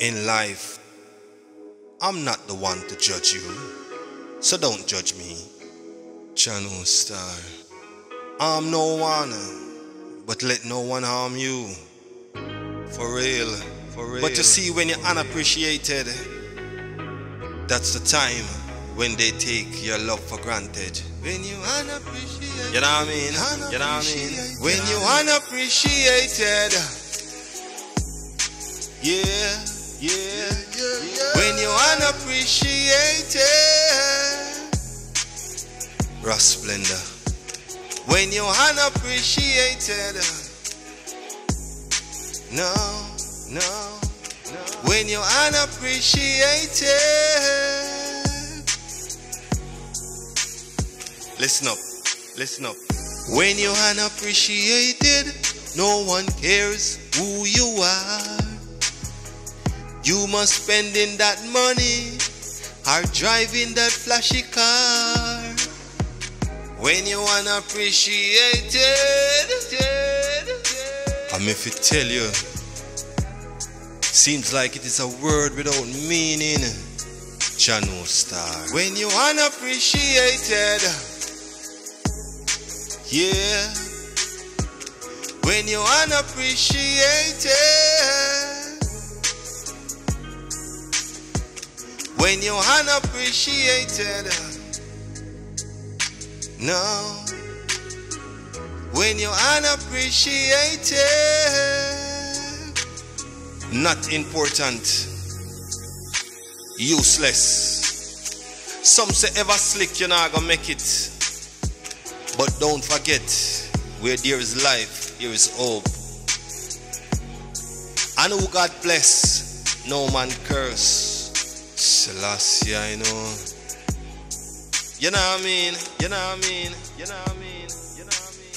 In life, I'm not the one to judge you, so don't judge me. Channel Star. I'm no one, but let no one harm you. For real, for real. But you see, when you're unappreciated, that's the time when they take your love for granted. When you unappreciated, You know what I mean? You know what I mean? When you unappreciated, yeah, yeah. When you're unappreciated, Ras Blenda. when you're unappreciated, no, no, no. When you're unappreciated, Listen up. Listen up. when you're unappreciated, no one cares who you are. You must spending that money or driving that flashy car. When you unappreciated, I'm if it tell you. Seems like it is a word without meaning. Channel Star. when you unappreciated, yeah. When you unappreciated, when you're unappreciated, no. When you're unappreciated, Not important. Useless. Some say Evah Slick, you're not gonna make it. But don't forget, where there is life, there is hope. And who God bless, no man curse. Selassie, I know. You know what I mean? You know what I mean? You know what I mean? You know what I mean?